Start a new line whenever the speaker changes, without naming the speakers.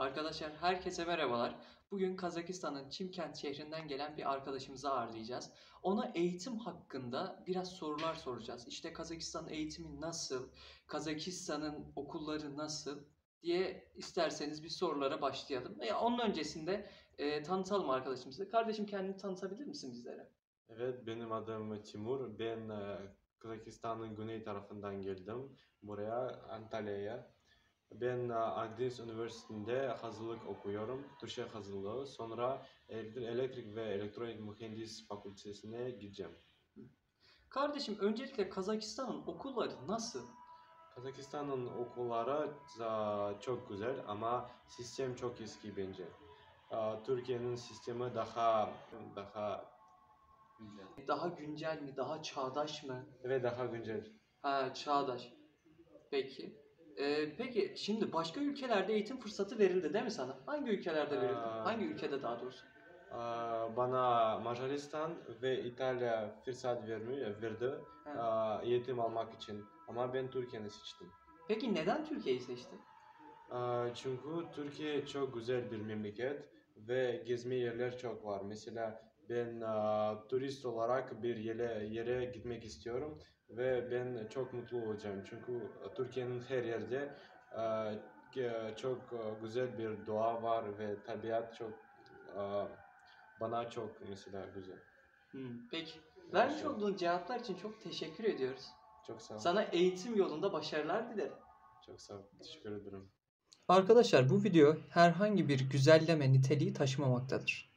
Arkadaşlar herkese merhabalar. Bugün Kazakistan'ın Çimkent şehrinden gelen bir arkadaşımızı ağırlayacağız. Ona eğitim hakkında biraz sorular soracağız. İşte Kazakistan'ın eğitimi nasıl, Kazakistan'ın okulları nasıl diye isterseniz bir sorulara başlayalım. Onun öncesinde e, tanıtalım arkadaşımızı. Kardeşim kendini tanıtabilir misin bizlere?
Evet, benim adım Timur. Ben e, Kazakistan'ın güney tarafından geldim buraya, Antalya'ya. Ben e, Akdeniz Üniversitesi'nde hazırlık okuyorum, Türkçe hazırlığı. Sonra elektrik, elektrik ve elektronik mühendis fakültesine gideceğim.
Kardeşim öncelikle Kazakistan'ın okulları nasıl?
Kazakistan'ın okulları e, çok güzel ama sistem çok eski bence. E, Türkiye'nin sistemi daha daha
Daha güncel mi, daha çağdaş mı?
ve daha güncel.
Ha, çağdaş. Peki. Ee, peki şimdi başka ülkelerde eğitim fırsatı verildi değil mi sana? Hangi ülkelerde verildi?
Aa.
Hangi ülkede daha doğrusu?
Aa, Bana Macaristan ve İtalya fırsat vermiyor, verdi
Ha.
aa, eğitim almak için. Ama ben Türkiye'yi seçtim.
Peki neden Türkiye'yi seçtin?
Aa, Çünkü Türkiye çok güzel bir memleket ve gezme yerler çok var. Mesela ben aa, turist olarak bir yere, yere gitmek istiyorum ve ben çok mutlu olacağım. Çünkü Türkiye'nin her yerde aa, ge- çok güzel bir doğa var ve tabiat çok aa, bana çok mesela güzel.
Hmm, peki. Vermiş
Yaşıyorum.
olduğun cevaplar için çok teşekkür ediyoruz.
Çok sağ ol.
Sana eğitim yolunda başarılar dilerim.
Çok sağ ol. Teşekkür ederim.
Arkadaşlar bu video herhangi bir güzelleme niteliği taşımamaktadır.